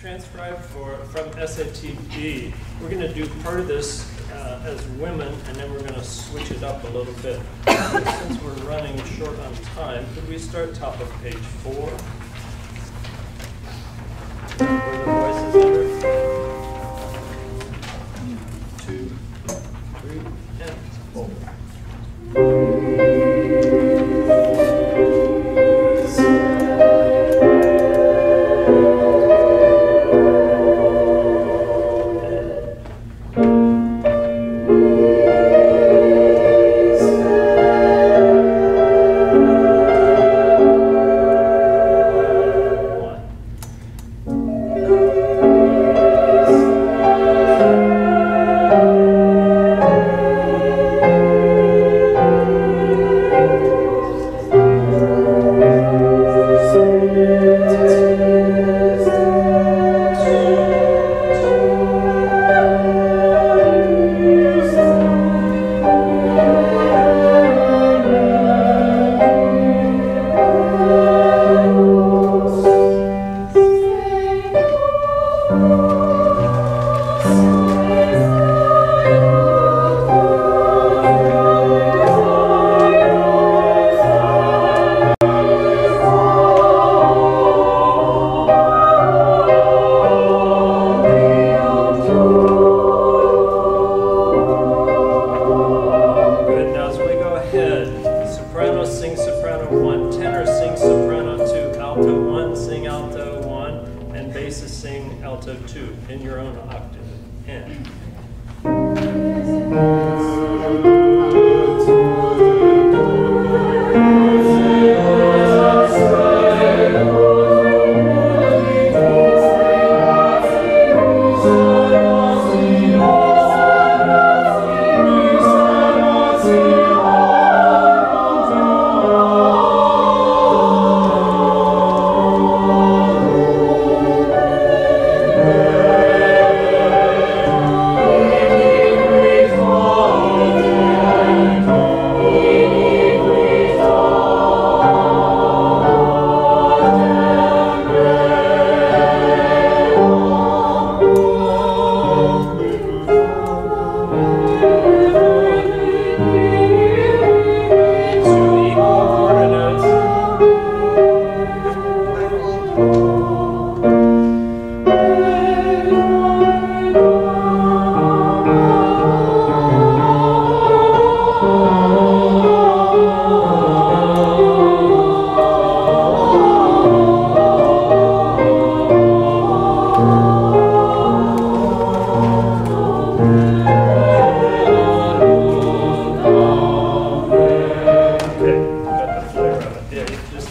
transcribe for, from SATB. We're going to do part of this uh, as women, and then we're going to switch it up a little bit. Since we're running short on time, could we start top of page four? Where the voices are. Two, three, and four. Soprano sing soprano one, tenor sing soprano two, alto one, sing alto one, and bassist sing alto two in your own octave. And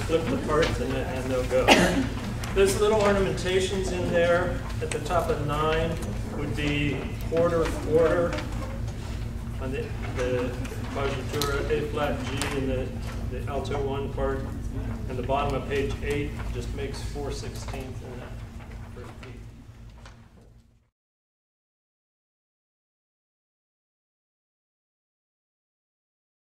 flip the parts and, and they'll go. There's little ornamentations in there. At the top of nine would be quarter, quarter. On the, the partitura, A flat G in the, the alto one part. And the bottom of page eight just makes four sixteenths in it.